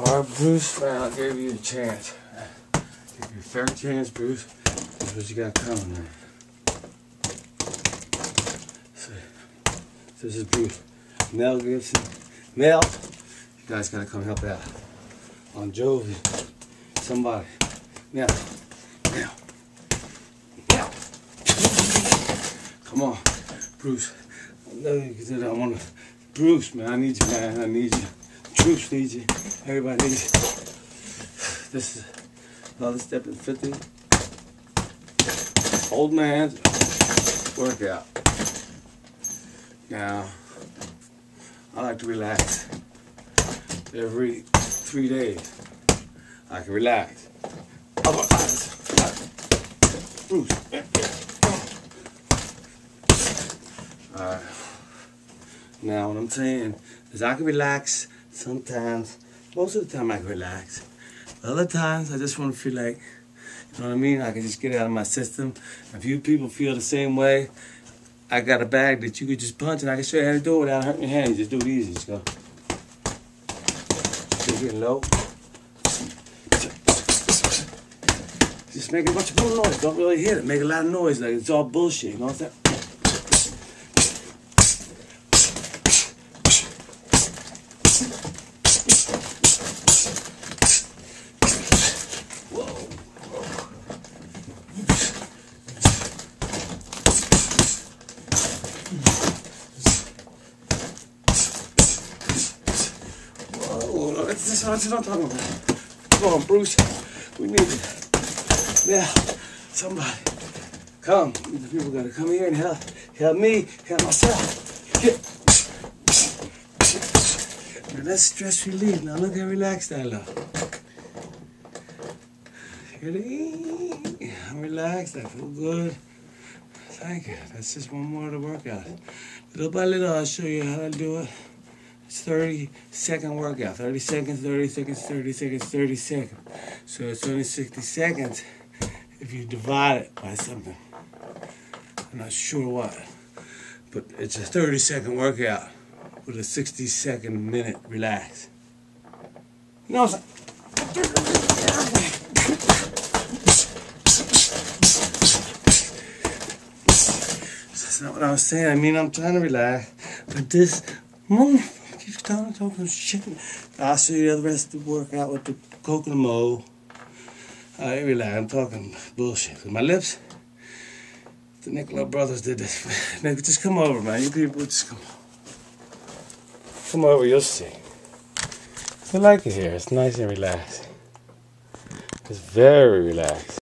All right, Bruce, man, I gave you a chance. Give you a fair chance, Bruce. That's what you got coming, man. See, this is Bruce. Mel Gibson. Mel, you guys gotta come help out. Bon Jovi. Somebody. Mel. Mel. Mel. Come on, Bruce. I know you can do that. I wanna. Bruce, man, I need you, man. I need you. Troops need you. Everybody needs you. This is another step in 50. Old man's workout. Now, I like to relax every three days. I can relax. Otherwise, Bruce. Alright. Now, what I'm saying is I can relax sometimes. Most of the time I can relax. Other times I just want to feel like, you know what I mean? I can just get it out of my system. If you people feel the same way, I got a bag that you could just punch and I can show you how to do it without hurting your hand. Just do it easy. Just go. Just getting low. Just make a bunch of noise. Don't really hit it. Make a lot of noise like it's all bullshit. You know what I'm saying? That's what I'm talking about. Come on, Bruce. We need it. Yeah, somebody. Come. The people gotta come here and help help me, help myself. Get. Now that's stress relief. Now look how relaxed I look. Really? I'm relaxed. I feel good. Thank you. That's just one more of the workout. Little by little, I'll show you how to do it. It's 30 second workout. 30 seconds, 30 seconds, 30 seconds, 30 seconds. So it's only 60 seconds if you divide it by something. I'm not sure what. But it's a 30 second workout with a 60 second minute relax. You know what? That's not what I was saying. I mean, I'm trying to relax. But this motherfucker shit. I'll show you the rest of the workout with the coconut mo. I ain't relax. I'm talking bullshit. With my lips, the Nicola brothers did this. Nigga, just come over, man. You people, just come Come over, you'll see. I like it here. It's nice and relaxed. It's very relaxed.